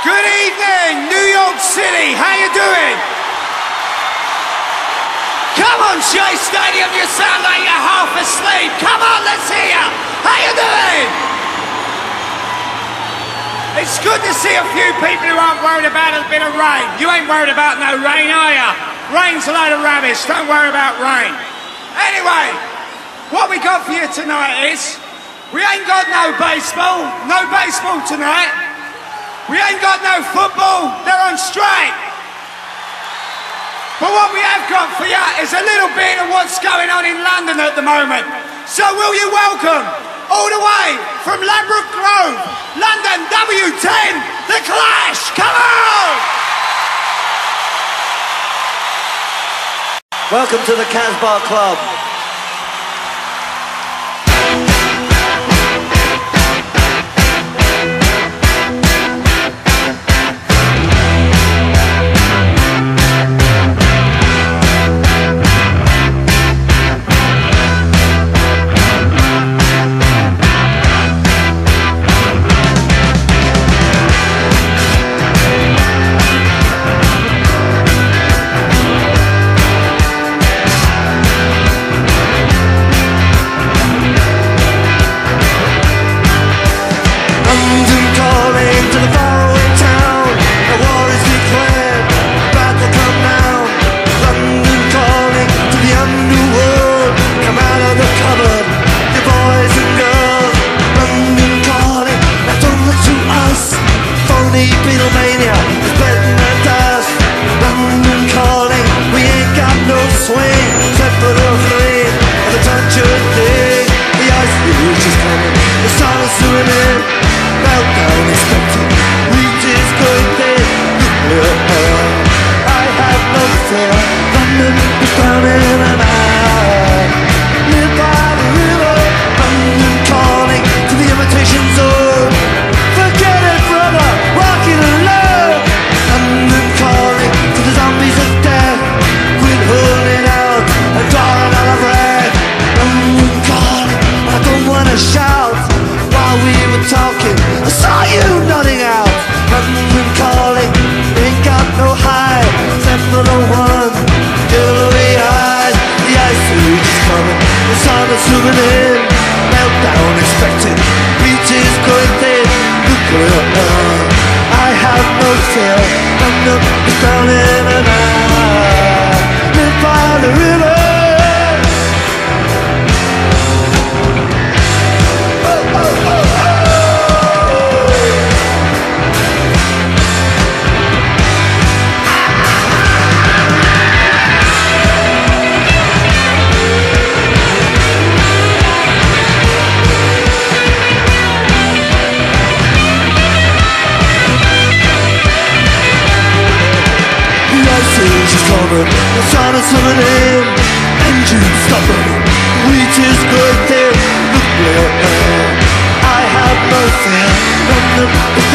Good evening, New York City. How you doing? Come on, Shea Stadium. You sound like you're half asleep. Come on, let's hear you. How you doing? It's good to see a few people who aren't worried about a bit of rain. You ain't worried about no rain, are you? Rain's a load of rubbish. Don't worry about rain. Anyway, what we got for you tonight is we ain't got no baseball. No baseball tonight. We ain't got no football. They're on strike. But what we have got for you is a little bit of what's going on in London at the moment. So will you welcome, all the way from Ladbroke Grove, London W10, The Clash. Come on! Welcome to the Casbah Club. The thing. The ice age is coming, the sun is swimming. Meltdown expected, wheat While we were talking, I saw you nodding out. London calling, ain't got no high except for the one yellowy eyes. The ice age is coming, the sun is zooming in. Meltdown expected, beaches going thin. Nuclear, uh, I have no fear. London is drowning. covered The sun is swimming in Engine stubborn Wheat is good there. Look blue I have no fear.